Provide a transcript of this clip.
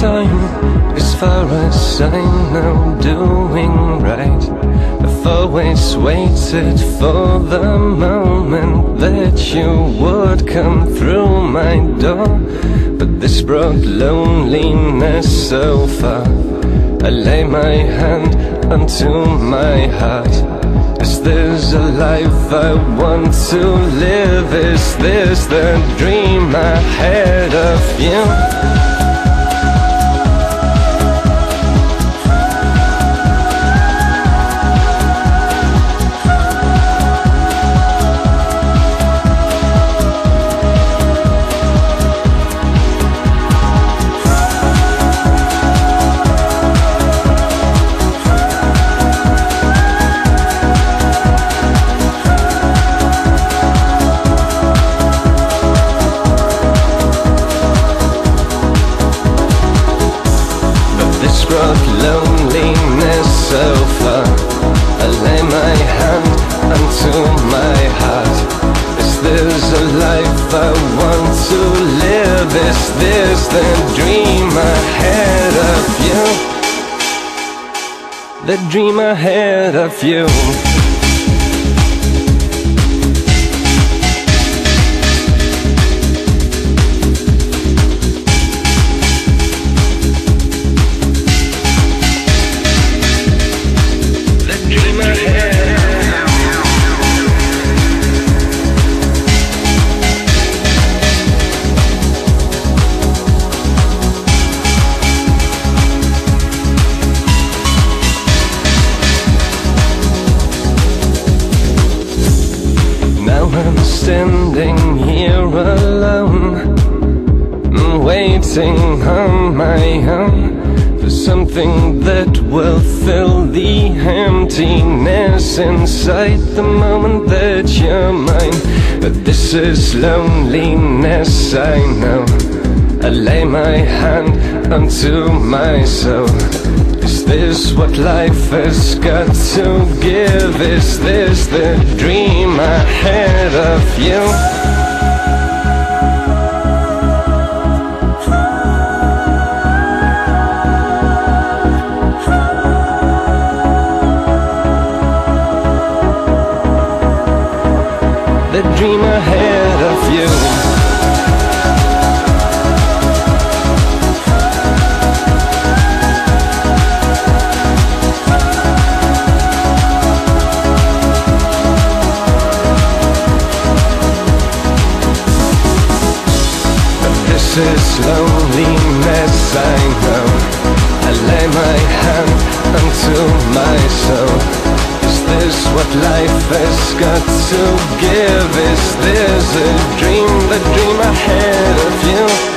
time, as far as I know, doing right. I've always waited for the moment that you would come through my door. But this brought loneliness so far. I lay my hand onto my heart. Is this a life I want to live? Is this the dream I had of you? Brought loneliness so far I lay my hand onto my heart Is this a life I want to live? Is this the dream ahead of you? The dream ahead of you I'm standing here alone Waiting on my own For something that will fill the emptiness inside The moment that you're mine. But this is loneliness, I know. I lay my hand onto my soul is this what life has got to give? Is this the dream ahead of you? The dream ahead of you is loneliness, I know I lay my hand onto my soul Is this what life has got to give? Is this a dream, the dream ahead of you?